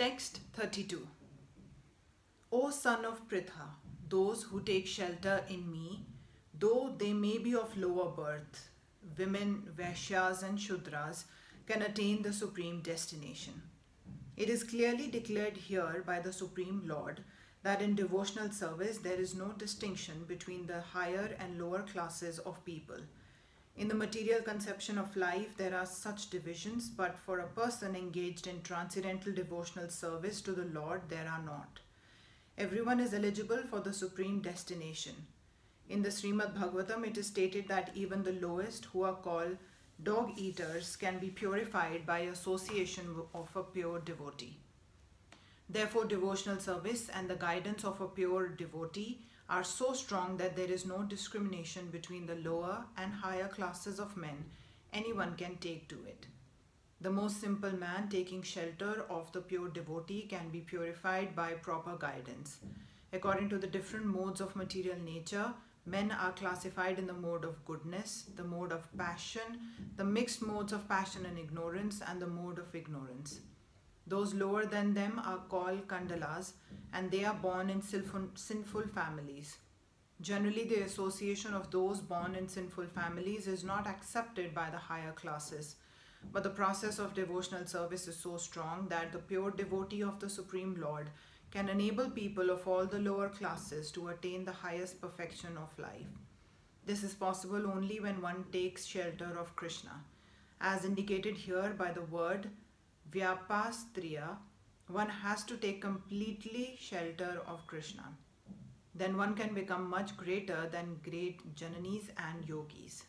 Text 32 O son of Pritha, those who take shelter in me, though they may be of lower birth, women, Vaishyas, and Shudras, can attain the supreme destination. It is clearly declared here by the Supreme Lord that in devotional service there is no distinction between the higher and lower classes of people. In the material conception of life, there are such divisions, but for a person engaged in transcendental devotional service to the Lord, there are not. Everyone is eligible for the supreme destination. In the Srimad Bhagavatam, it is stated that even the lowest, who are called dog eaters, can be purified by association of a pure devotee. Therefore, devotional service and the guidance of a pure devotee are so strong that there is no discrimination between the lower and higher classes of men. Anyone can take to it. The most simple man taking shelter of the pure devotee can be purified by proper guidance. According to the different modes of material nature, men are classified in the mode of goodness, the mode of passion, the mixed modes of passion and ignorance, and the mode of ignorance. Those lower than them are called kandalas, and they are born in sinful families. Generally, the association of those born in sinful families is not accepted by the higher classes. But the process of devotional service is so strong that the pure devotee of the Supreme Lord can enable people of all the lower classes to attain the highest perfection of life. This is possible only when one takes shelter of Krishna. As indicated here by the word Vyapashritya, one has to take completely shelter of Krishna. Then one can become much greater than great Jnanis and yogis.